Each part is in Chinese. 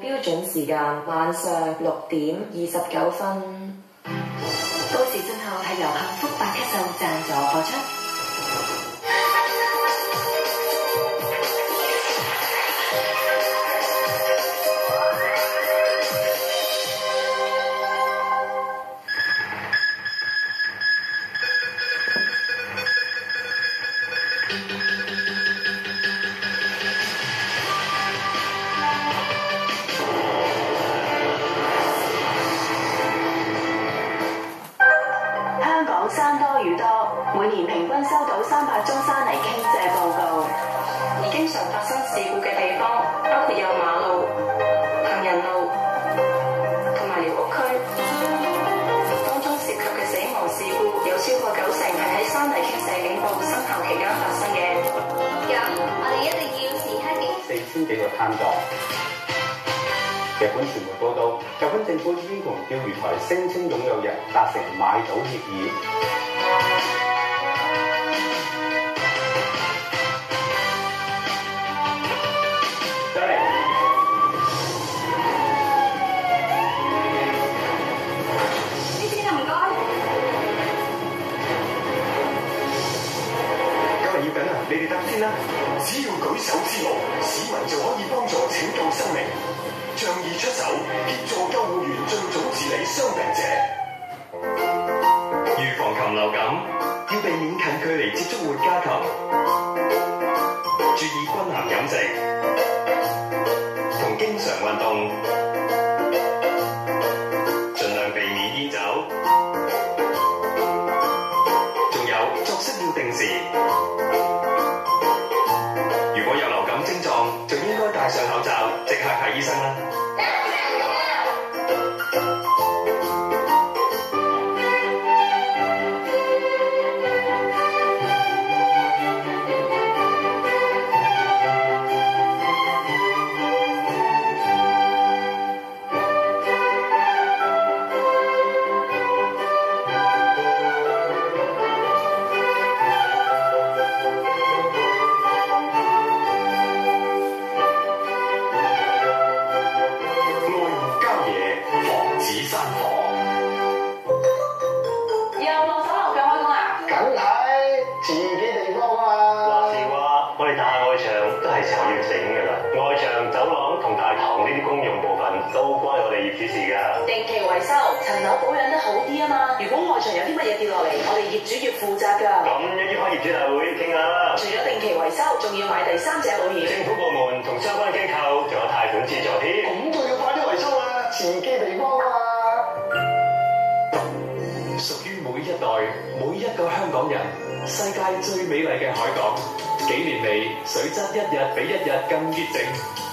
標準時間晚上六點二十九分。到時進後係由幸福百級秀贊助播出。每年平均收到三百宗山泥傾瀉報告。而經常發生事故嘅地方，包括有馬路、行人路同埋寮屋區。當中涉及嘅死亡事故有超過九成係喺山泥傾瀉警報生效期間發生嘅。咁我哋一定要時刻警四千幾個攤檔。日本傳媒報道，日本政府已經同釣魚台聲稱擁有人達成買賭協議。市民就可以幫助拯救生命。仗義出手，協助救護員盡早治理傷病者。預防禽流感，要避免近距離接觸活家禽，注意均衡飲食，同經常運動，同呢啲公用部分都關我哋業主事㗎。定期維修，層樓保養得好啲啊嘛。如果外牆有啲乜嘢跌落嚟，我哋業主要負責㗎。咁一於開業主大會傾下啦。除咗定期維修，仲要買第三者保險。政府部門同相關機構仲有貸款資助添。咁就要快啲維修啦，自己地方啊！屬於每一代、每一個香港人，世界最美麗嘅海港。幾年嚟，水質一日比一日更潔淨，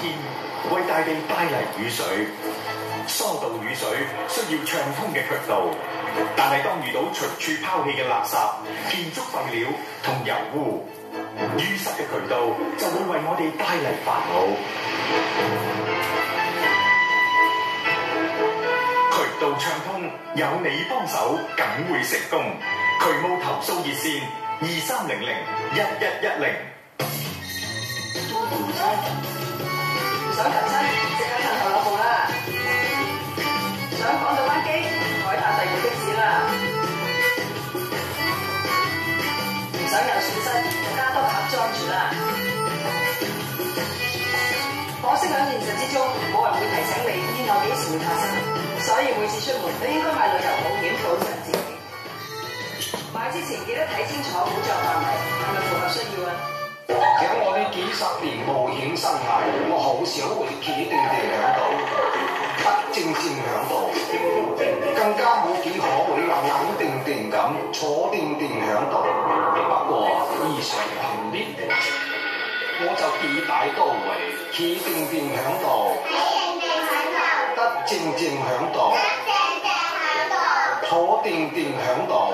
天為大地帶嚟雨水，疏導雨水需要暢通嘅渠道，但係當遇到隨處拋棄嘅垃圾、建築廢料同油污，淤塞嘅渠道就會為我哋帶嚟煩惱。渠道暢通，有你幫手，梗會成功。渠務投訴熱線：二三零零一一一零。想求親，即刻上頭樓部啦！想趕到班機，改搭第二的士啦！唔想有損失，就加多盒裝住啦！可惜喺現實之中，冇人會提醒你意外幾時會發生，所以每次出門都應該買旅遊保險保障自己。買之前記得睇清楚保障範圍，係咪符合需要啊？喺我呢幾十年冒險生涯，我好少會企定定響度，不正正響度，更加冇幾可會冷冷定定咁坐定定響度。不過異常頻啲，我就幾大都會企定定響度，得正正響度，坐定定響度。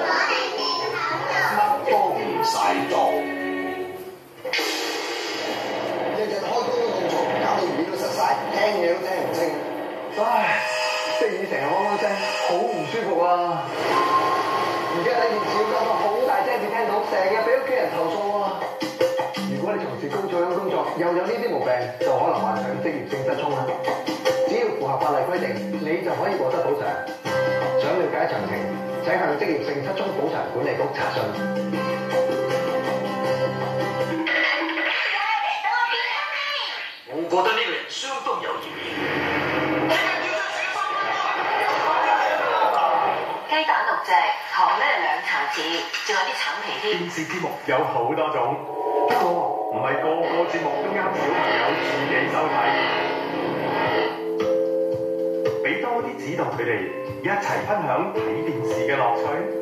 能患上職業性失聰啦。只要符合法例規定，你就可以獲得補償。想了解詳情，請向職業性失聰補償管理局查詢。我覺得呢個人相當有嫌疑。雞蛋六隻，糖咧兩茶匙，仲有啲橙皮添。電視節目有好多種，不過唔係個個節目都啱小朋友自己收睇。俾多啲指導佢哋，一齊分享睇電視嘅樂趣。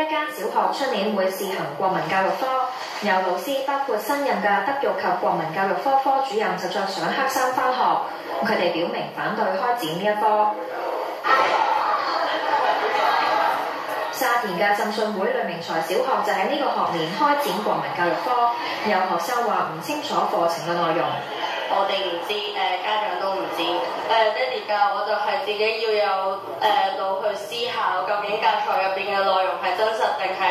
一间小学出年会试行国民教育科，有老师包括新任嘅德育及国民教育科科主任就着上黑衫返学，佢哋表明反对开展呢一科。沙田嘅浸信會呂明才小学就喺呢个学年开展国民教育科，有学生话唔清楚课程嘅内容。我哋唔知，誒、家長都唔知。誒、爹哋教我就係自己要有誒腦、去思考，究竟教材入邊嘅內容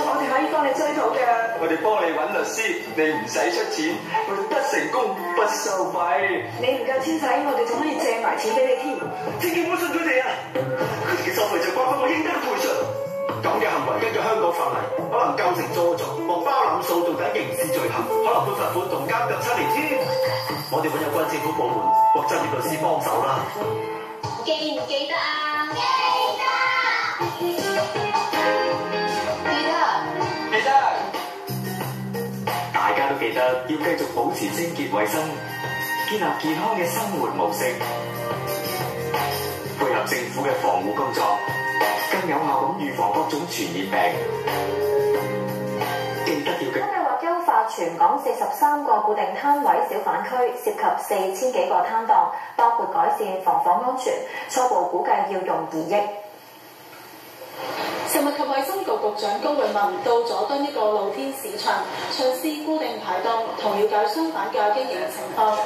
我哋可以幫你追討嘅。我哋幫你揾律師，你唔使出錢，我哋不成功不收費。你唔夠錢使，我哋仲可以借埋錢俾你添。千祈唔好信佢哋啊！佢哋嘅收費就關乎我應得嘅賠償。咁嘅行為根據香港法例，可能構成助助或包攬訴訟等刑事罪行，可能判罰款同監禁七年添。我哋揾有關政府部門或執業律師幫手啦。記唔記得啊？保持清潔衛生，建立健康嘅生活模式，配合政府嘅防護工作，更有效咁預防各種傳染病。記得要計劃優化全港四十三個固定攤位小販區，涉及四千幾個攤檔，包括改善防火安全，初步估計要用二億。食物及衛生局局長高永文到佐敦一個露天市場巡視固定排檔同了解商販嘅經營情況。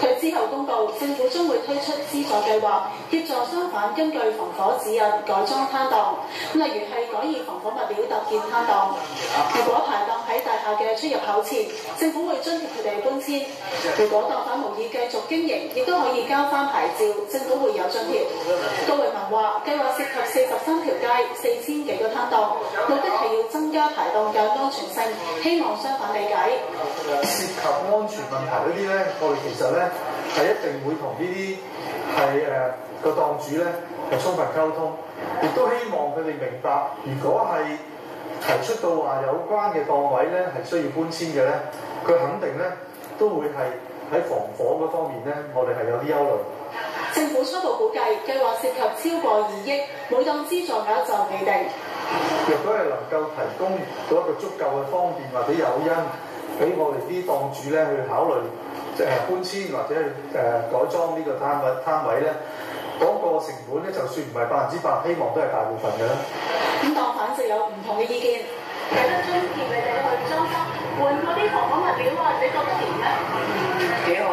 佢之後公布，政府將會推出資助計劃，協助商販根據防火指引改裝攤檔，例如係改以防火物料搭建攤檔。如果排檔喺大廈嘅出入口前，政府會津貼佢哋搬遷；如果檔販無意繼續經營，亦都可以交翻牌照，政府會有津貼。高永文話：計劃涉及四十三條街、四千幾個攤檔，目的係要增加排檔嘅安全性，希望商販理解。涉及安全問題嗰啲咧，我哋其實咧係一定會同呢啲係誒個檔主咧係充分溝通，亦都希望佢哋明白，如果係提出到話有關嘅檔位咧係需要搬遷嘅咧，佢肯定咧都會係喺防火嗰方面咧，我哋係有啲憂慮。政府初步估計計劃涉及超過二億，每檔資助額就未定。若果係能夠提供到一個足夠嘅方便或者誘因，俾我哋啲檔主咧去考慮誒搬遷或者去誒改裝呢個攤位攤位咧，嗰、個成本咧就算唔係百分之百，希望都係大部分嘅啦。咁檔販就有唔同嘅意見。有得津貼你哋去裝修，換嗰啲防火物料啊，你覺得點咧？幾好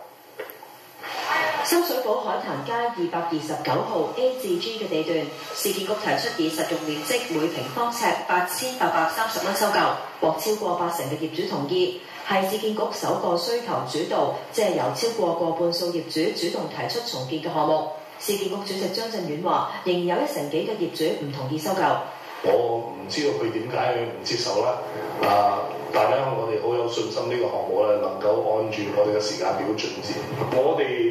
深水埗海壇街二百二十九號 A 至 G 嘅地段，市建局提出以實用面積每平方尺八千八百三十蚊收購，獲超過八成嘅業主同意，係市建局首個需求主導，即係由超過過半數業主主動提出重建嘅項目。市建局主席張振遠話，仍然有一成幾嘅業主唔同意收購。我唔知道佢點解唔接受啦，啊！但係咧，我哋好有信心呢個項目咧能夠按住我哋嘅時間表進展。我哋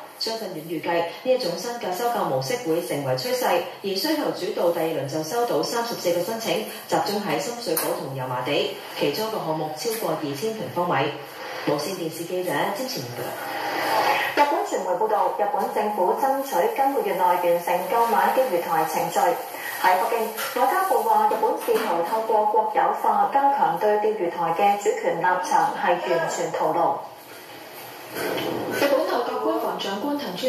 張振遠預計呢一種新嘅收購模式會成為趨勢，而需求主導第二輪就收到三十四個申請，集中喺深水埗同油麻地，其中一個項目超過二千平方米。無線電視記者詹前報日本傳媒報道，日本政府爭取今個月內完成購買釣魚台程序。喺北京，外交部話日本試圖透過國有化加強對釣魚台嘅主權立場，係完全徒勞。日本內閣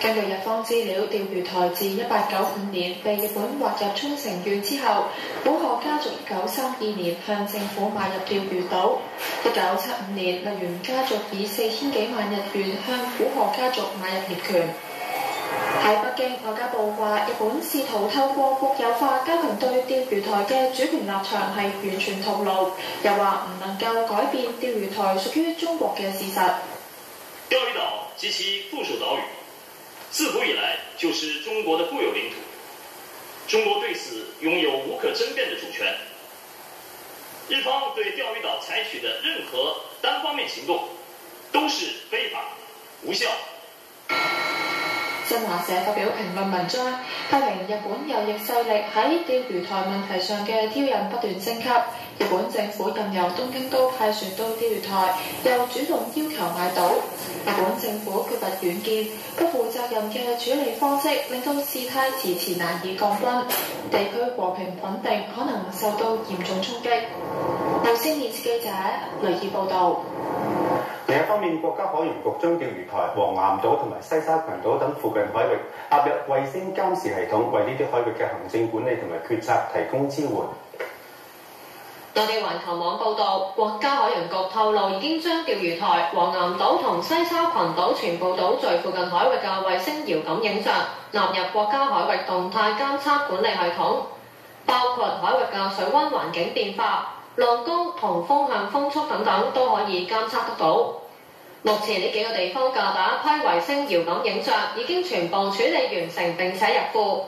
根據日方資料，釣魚台自一八九五年被日本劃入沖繩縣之後，古賀家族九三二年向政府買入釣魚島。一九七五年，立原家族以四千幾萬日元向古賀家族買入業權。喺北京，外交部話日本試圖透過國有化加強對釣魚台嘅主權立場係完全徒勞，又話唔能夠改變釣魚台屬於中國嘅事實。釣魚島及其附屬島嶼自古以来就是中国的固有领土，中国对此拥有无可争辩的主权。日方对钓鱼岛采取的任何单方面行动都是非法、无效。新華社發表評論文章，批評日本右翼勢力喺釣魚台問題上嘅挑釁不斷升級。日本政府任由東京都派船到釣魚台，又主動要求買島。日本政府缺乏遠見，不負責任嘅處理方式，令到事態遲遲難以降溫，地區和平穩定可能受到嚴重衝擊。無線電視記者雷爾報道。另一方面，國家海洋局將釣魚台、黃岩島同埋西沙群島等附近海域納入衛星監視系統，為呢啲海域嘅行政管理同埋決策提供支援。內地環球網報導，國家海洋局透露已經將釣魚台、黃岩島同西沙群島全部島嶼附近海域嘅衛星遙感影像納入國家海域動態監測管理系統，包括海域嘅水溫環境變化、浪高同風向風速等等都可以監測得到。目前呢幾個地方嘅第一批衛星遙感影像已經全部處理完成並且入庫。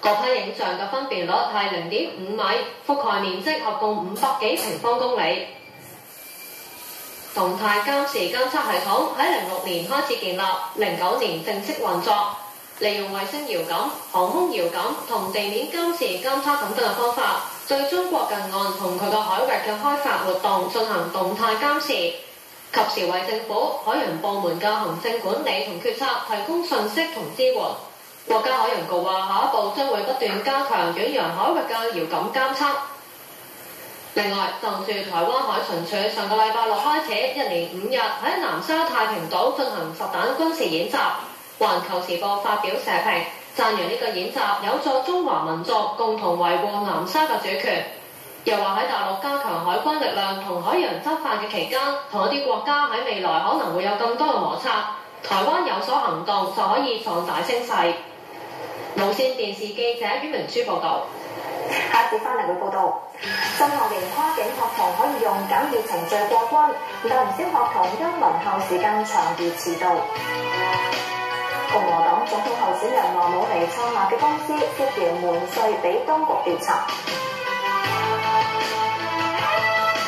各批影像嘅分辨率係零點五米，覆蓋面積合共五百幾平方公里。動態監視監測系統喺零六年開始建立，零九年正式運作。利用衛星遙感、航空遙感同地面監視監測等等嘅方法，對中國近岸同佢嘅海域嘅開發活動進行動態監視，及時為政府、海洋部門嘅行政管理同決策提供信息同支援。國家海洋局話，下一步將會不斷加強遠洋海域嘅遙感監測。另外，就住台灣海巡署上個禮拜六開始，一連五日喺南沙太平島進行實彈軍事演習。環球時報發表社評，讚揚呢個演習有助中華民族共同維護南沙嘅主權。又話喺大陸加強海軍力量同海洋執法嘅期間，同一啲國家喺未來可能會有更多嘅摩擦。台灣有所行動就可以放大聲勢。無線電視記者阮明珠報導。下一節翻嚟會報道，新學年跨境學童可以用簡易程序過關，但唔少學童因輪候時間長而遲到。共和黨總統候選人羅姆尼創立嘅公司涉嫌瞞稅，俾當局調查。